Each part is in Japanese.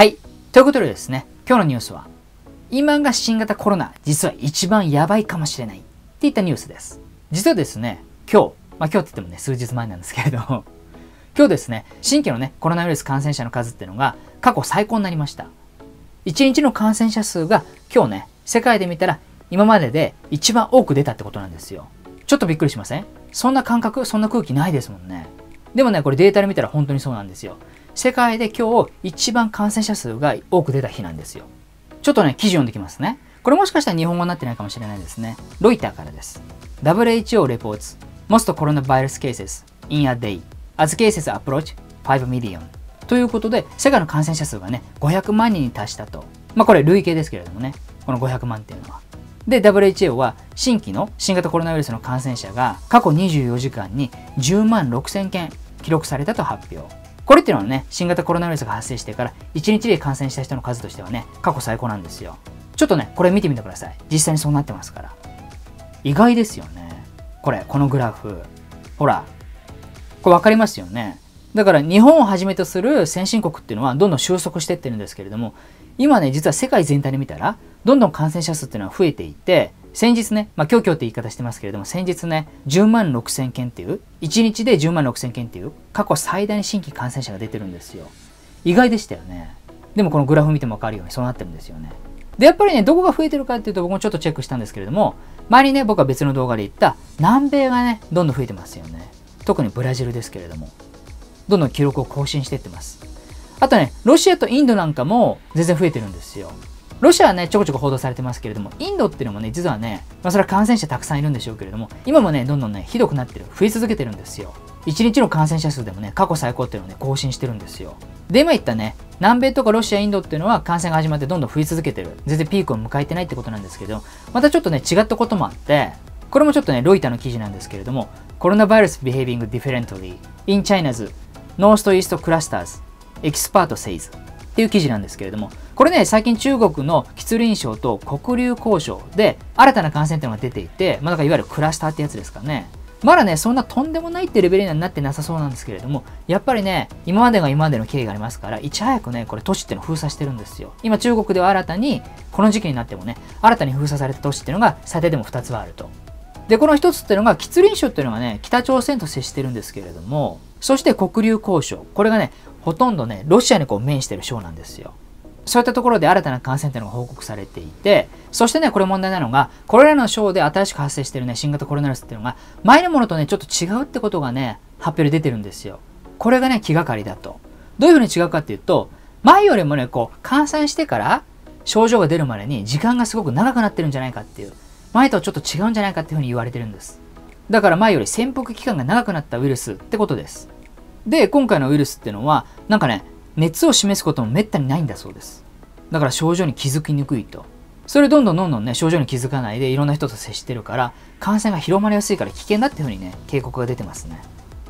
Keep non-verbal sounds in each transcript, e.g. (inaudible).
はい。ということでですね、今日のニュースは、今が新型コロナ、実は一番やばいかもしれないっていったニュースです。実はですね、今日、まあ今日って言ってもね、数日前なんですけれども、(laughs) 今日ですね、新規のね、コロナウイルス感染者の数っていうのが過去最高になりました。1日の感染者数が今日ね、世界で見たら今までで一番多く出たってことなんですよ。ちょっとびっくりしません？そんな感覚、そんな空気ないですもんね。でもね、これデータで見たら本当にそうなんですよ。世界で今日一番感染者数が多く出た日なんですよ。ちょっとね、記事読んできますね。これもしかしたら日本語になってないかもしれないですね。ロイターからです。WHO reports most coronavirus cases in a day as cases approach 5 million ということで、世界の感染者数がね、500万人に達したと。まあこれ累計ですけれどもね、この500万っていうのは。で、WHO は新規の新型コロナウイルスの感染者が過去24時間に10万6000件記録されたと発表。これっていうのはね、新型コロナウイルスが発生してから1日で感染した人の数としてはね、過去最高なんですよ。ちょっとね、これ見てみてください。実際にそうなってますから。意外ですよね。これ、このグラフ。ほら。これ分かりますよね。だから日本をはじめとする先進国っていうのはどんどん収束してってるんですけれども、今ね、実は世界全体で見たら、どんどん感染者数っていうのは増えていて、先日ね、まあ、今日今日って言い方してますけれども、先日ね、10万6千件っていう、1日で10万6千件っていう、過去最大に新規感染者が出てるんですよ。意外でしたよね。でもこのグラフ見てもわかるようにそうなってるんですよね。で、やっぱりね、どこが増えてるかっていうと僕もちょっとチェックしたんですけれども、前にね、僕は別の動画で言った南米がね、どんどん増えてますよね。特にブラジルですけれども、どんどん記録を更新していってます。あとね、ロシアとインドなんかも全然増えてるんですよ。ロシアはね、ちょこちょこ報道されてますけれども、インドっていうのもね、実はね、まあそれは感染者たくさんいるんでしょうけれども、今もね、どんどんね、ひどくなってる、増え続けてるんですよ。1日の感染者数でもね、過去最高っていうのをね、更新してるんですよ。で、今言ったね、南米とかロシア、インドっていうのは感染が始まってどんどん増え続けてる。全然ピークを迎えてないってことなんですけど、またちょっとね、違ったこともあって、これもちょっとね、ロイターの記事なんですけれども、コロナウイルス behaving differently in China's Northeast Clusters Expert says っていう記事なんですけれども、これね、最近中国の吉林省と黒竜江省で新たな感染点が出ていて、まあ、だからいわゆるクラスターってやつですかね。まだね、そんなとんでもないってレベルにはなってなさそうなんですけれども、やっぱりね、今までが今までの経緯がありますから、いち早くね、これ都市っていうのを封鎖してるんですよ。今中国では新たに、この時期になってもね、新たに封鎖された都市っていうのが最低でも2つはあると。で、この1つっていうのが、吉林省っていうのがね、北朝鮮と接してるんですけれども、そして黒竜江省。これがね、ほとんどね、ロシアにこう面してる省なんですよ。そういったところで新たな感染というのが報告されていて、そしてね、これ問題なのが、これらの省で新しく発生してるね、新型コロナウイルスっていうのが、前のものとね、ちょっと違うってことがね、発表で出てるんですよ。これがね、気がかりだと。どういうふうに違うかっていうと、前よりもね、こう、感染してから症状が出るまでに時間がすごく長くなってるんじゃないかっていう、前とちょっと違うんじゃないかっていうふうに言われてるんです。だから前より潜伏期間が長くなったウイルスってことです。で、今回のウイルスっていうのは、なんかね、熱を示すこともめったにないんだそうです。だから症状に気づきにくいと。それどんどんどんどんね、症状に気づかないでいろんな人と接してるから、感染が広まりやすいから危険だっていうふうにね、警告が出てますね。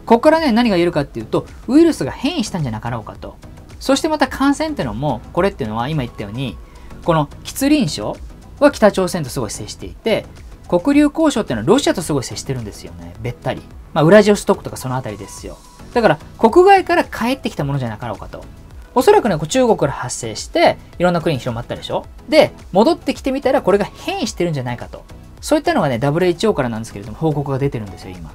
ここからね、何が言えるかっていうと、ウイルスが変異したんじゃなかろうかと。そしてまた感染ってのも、これっていうのは今言ったように、この吉林省は北朝鮮とすごい接していて、黒竜交渉っていうのはロシアとすごい接してるんですよね。べったり。まあ、ウラジオストックとかそのあたりですよ。だから、国外から帰ってきたものじゃなかろうかと。おそらくね、中国から発生して、いろんな国に広まったでしょで、戻ってきてみたらこれが変異してるんじゃないかと。そういったのがね、WHO からなんですけれども、報告が出てるんですよ、今。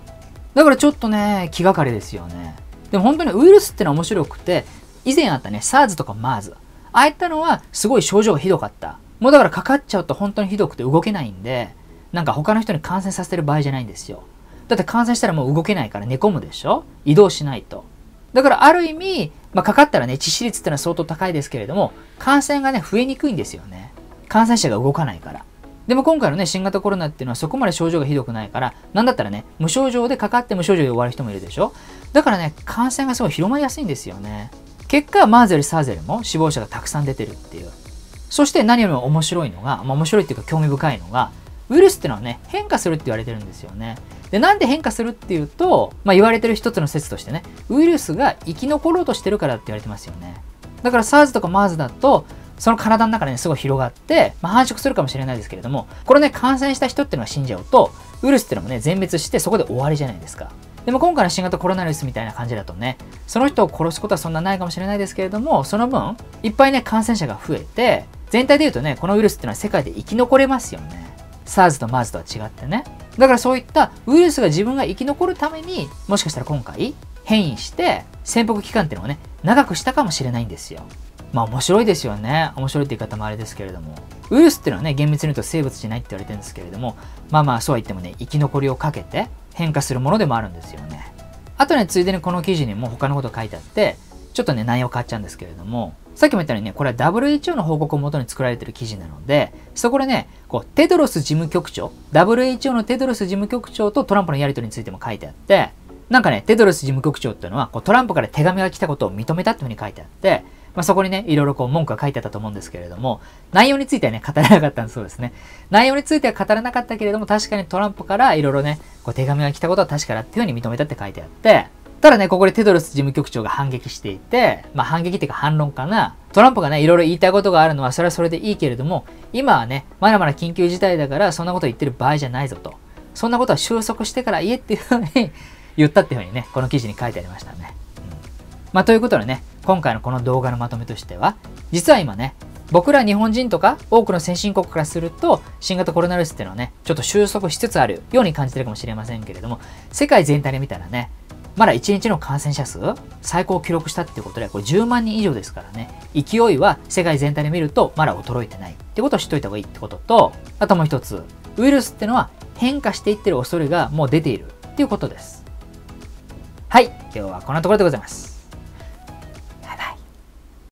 だからちょっとね、気がかりですよね。でも本当にウイルスってのは面白くて、以前あったね、SARS とか MERS。ああいったのはすごい症状がひどかった。もうだからかかっちゃうと本当にひどくて動けないんで、なんか他の人に感染させてる場合じゃないんですよ。だって感染したらもう動けないから寝込むでしょ？移動しないと。だからある意味、まあ、かかったらね、致死率ってのは相当高いですけれども、感染がね、増えにくいんですよね。感染者が動かないから。でも今回のね、新型コロナっていうのはそこまで症状がひどくないから、なんだったらね、無症状でかかって無症状で終わる人もいるでしょ？だからね、感染がすごい広まりやすいんですよね。結果、マーゼル、サーゼルも死亡者がたくさん出てるっていう。そして何よりも面白いのが、まあ、面白いっていうか興味深いのが、ウイルスってのはね、変化するって言われてるんですよね。で、なんで変化するっていうと、まあ、言われてる一つの説としてね、ウイルスが生き残ろうとしてるからって言われてますよね。だから SARS とか MERS だと、その体の中でね、すごい広がって、まあ、繁殖するかもしれないですけれども、これね、感染した人っていうのが死んじゃうと、ウイルスっていうのもね、全滅してそこで終わりじゃないですか。でも今回の新型コロナウイルスみたいな感じだとね、その人を殺すことはそんなないかもしれないですけれども、その分、いっぱいね、感染者が増えて、全体で言うとね、このウイルスっていうのは世界で生き残れますよね。SARS と MERS とは違ってね。だからそういったウイルスが自分が生き残るために、もしかしたら今回変異して潜伏期間っていうのをね、長くしたかもしれないんですよ。まあ面白いですよね。面白いって言い方もあれですけれども。ウイルスっていうのはね、厳密に言うと生物じゃないって言われてるんですけれども、まあまあそうは言ってもね、生き残りをかけて変化するものでもあるんですよね。あとね、ついでにこの記事にも他のこと書いてあって、ちょっとね、内容変わっちゃうんですけれども、さっきも言ったようにね、これは WHO の報告をもとに作られてる記事なので、そこでね、こう、テドロス事務局長、WHO のテドロス事務局長とトランプのやり取りについても書いてあって、なんかね、テドロス事務局長っていうのは、こうトランプから手紙が来たことを認めたっていうふうに書いてあって、まあ、そこにね、いろいろこう文句が書いてあったと思うんですけれども、内容についてはね、語らなかったんそうですね。内容については語らなかったけれども、確かにトランプからいろいろね、こう手紙が来たことは確かだっていうふうに認めたって書いてあって、ただね、ここでテドロス事務局長が反撃していて、まあ反撃っていうか反論かな。トランプがね、いろいろ言いたいことがあるのは、それはそれでいいけれども、今はね、まだまだ緊急事態だから、そんなこと言ってる場合じゃないぞと。そんなことは収束してから言えっていうふうに (laughs) 言ったっていうふうにね、この記事に書いてありましたね。うん、まあということでね、今回のこの動画のまとめとしては、実は今ね、僕ら日本人とか多くの先進国からすると新型コロナウイルスっていうのはね、ちょっと収束しつつあるように感じてるかもしれませんけれども、世界全体で見たらね、まだ1日の感染者数、最高を記録したっていうことで、これ10万人以上ですからね、勢いは世界全体で見るとまだ衰えてないってことを知っといた方がいいってことと、あともう一つ、ウイルスってのは変化していってる恐れがもう出ているっていうことです。はい、今日はこんなところでございます。